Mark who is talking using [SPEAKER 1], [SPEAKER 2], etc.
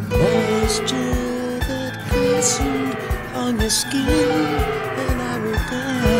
[SPEAKER 1] The moisture that glistened on your skin, and I will die.